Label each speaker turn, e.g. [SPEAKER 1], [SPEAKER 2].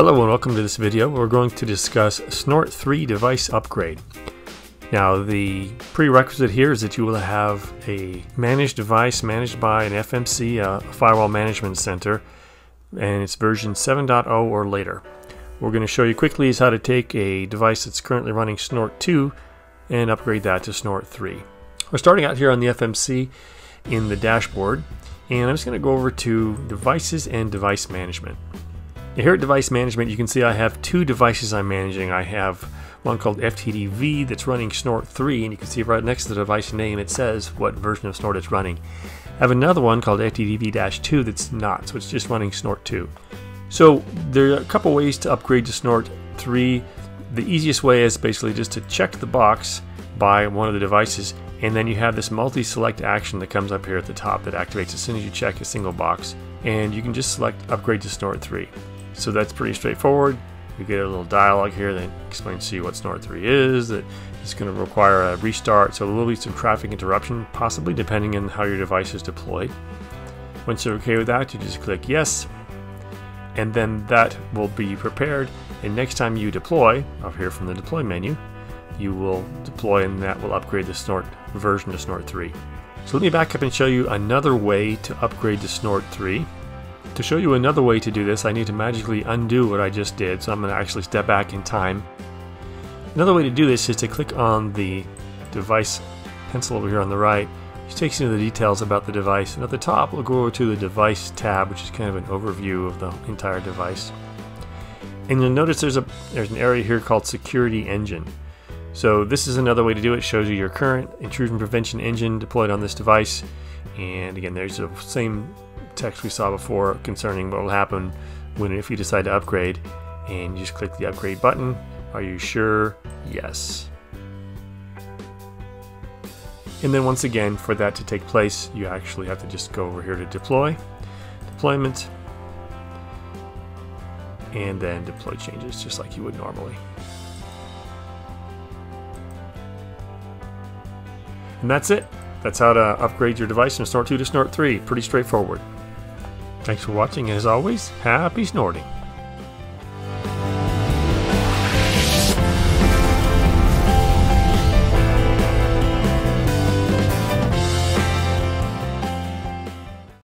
[SPEAKER 1] Hello and welcome to this video. We're going to discuss Snort 3 device upgrade. Now the prerequisite here is that you will have a managed device managed by an FMC, a Firewall Management Center, and it's version 7.0 or later. We're going to show you quickly is how to take a device that's currently running Snort 2 and upgrade that to Snort 3. We're starting out here on the FMC in the dashboard and I'm just going to go over to devices and device management. Here at device management you can see I have two devices I'm managing. I have one called FTDV that's running Snort 3 and you can see right next to the device name it says what version of Snort it's running. I have another one called FTDV-2 that's not, so it's just running Snort 2. So there are a couple ways to upgrade to Snort 3. The easiest way is basically just to check the box by one of the devices and then you have this multi-select action that comes up here at the top that activates as soon as you check a single box and you can just select upgrade to Snort 3. So that's pretty straightforward. You get a little dialog here that explains to you what Snort 3 is, that it's going to require a restart, so there will be some traffic interruption, possibly depending on how your device is deployed. Once you're okay with that, you just click yes, and then that will be prepared. And next time you deploy, up here from the deploy menu, you will deploy and that will upgrade the Snort version to Snort 3. So let me back up and show you another way to upgrade to Snort 3. To show you another way to do this, I need to magically undo what I just did, so I'm going to actually step back in time. Another way to do this is to click on the device pencil over here on the right, which takes you to the details about the device, and at the top we'll go over to the device tab, which is kind of an overview of the entire device. And you'll notice there's a there's an area here called Security Engine. So this is another way to do it. it. shows you your current intrusion prevention engine deployed on this device. And again, there's the same text we saw before concerning what will happen when if you decide to upgrade. And you just click the upgrade button. Are you sure? Yes. And then once again, for that to take place, you actually have to just go over here to deploy, deployment, and then deploy changes just like you would normally. And that's it. That's how to upgrade your device from Snort 2 to Snort 3. Pretty straightforward. Thanks for watching, and as always, happy snorting.